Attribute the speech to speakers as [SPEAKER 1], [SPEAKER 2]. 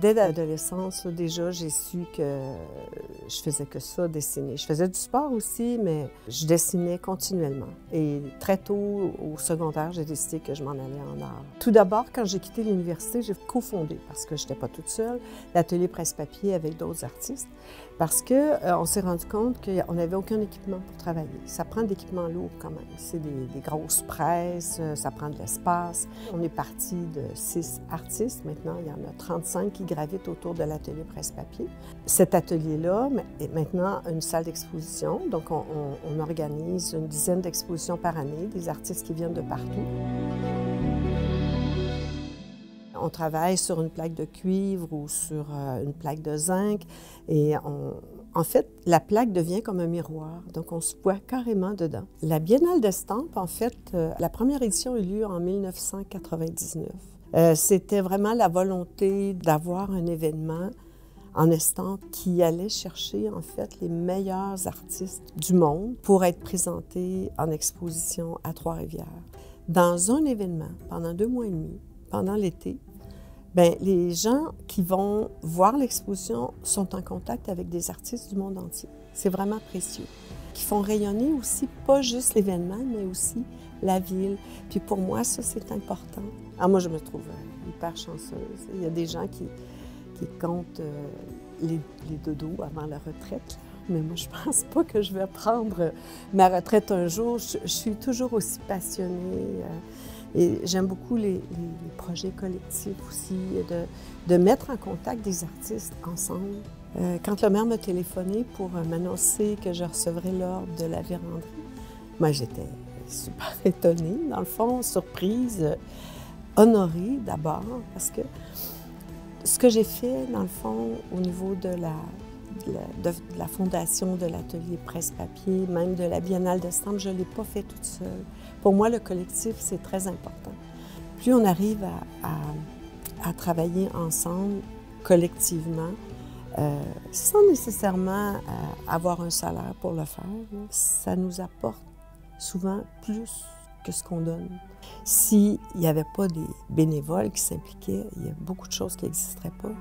[SPEAKER 1] Dès l'adolescence, déjà, j'ai su que je faisais que ça, dessiner. Je faisais du sport aussi, mais je dessinais continuellement. Et très tôt, au secondaire, j'ai décidé que je m'en allais en art. Tout d'abord, quand j'ai quitté l'université, j'ai cofondé, parce que je n'étais pas toute seule, l'atelier presse-papier avec d'autres artistes, parce qu'on euh, s'est rendu compte qu'on n'avait aucun équipement pour travailler. Ça prend de l'équipement lourd quand même. C'est des, des, grosses presses, euh, ça prend de l'espace. On est parti de six artistes. Maintenant, il y en a 35 qui gravitent autour de l'atelier presse-papier. Cet atelier-là est maintenant une salle d'exposition. Donc, on, organise une dizaine d'expositions par année, des artistes qui viennent de partout. On travaille sur une plaque de cuivre ou sur euh, une plaque de zinc et en fait, la plaque devient comme un miroir, donc on se voit carrément dedans. La Biennale d'estampes, en fait, euh, la première édition eut lieu en 1999. Euh, c'était vraiment la volonté d'avoir un événement en estampes qui allait chercher en fait les meilleurs artistes du monde pour être présentés en exposition à Trois-Rivières. Dans un événement, pendant deux mois et demi, pendant l'été, Bien, les gens qui vont voir l'exposition sont en contact avec des artistes du monde entier. C'est vraiment précieux. Qui font rayonner aussi pas juste l'événement, mais aussi la ville. Puis pour moi, ça, c'est important. Ah, moi, je me trouve hyper chanceuse. Il y a des gens qui, qui comptent euh, les, les, dodos avant la retraite. Mais moi, je pense pas que je vais prendre ma retraite un jour. Je, suis toujours aussi passionnée. Euh, et j'aime beaucoup les, projets collectifs aussi, de, de, mettre en contact des artistes ensemble. Euh, quand le maire m'a téléphoné pour m'annoncer que je recevrais l'ordre de la véranderie, moi j'étais super étonnée, dans le fond, surprise, honorée d'abord, parce que ce que j'ai fait, dans le fond, au niveau de la, de fondation de l'atelier presse-papier, même de la Biennale de Stamp, je ne l'ai pas fait toute seule. Pour moi, le collectif, c'est très important. Plus on arrive à, à, à travailler ensemble, collectivement, euh, sans nécessairement euh, avoir un salaire pour le faire, ça nous apporte souvent plus que ce qu'on donne. S'il n'y avait pas des bénévoles qui s'impliquaient, il y a beaucoup de choses qui n'existeraient pas.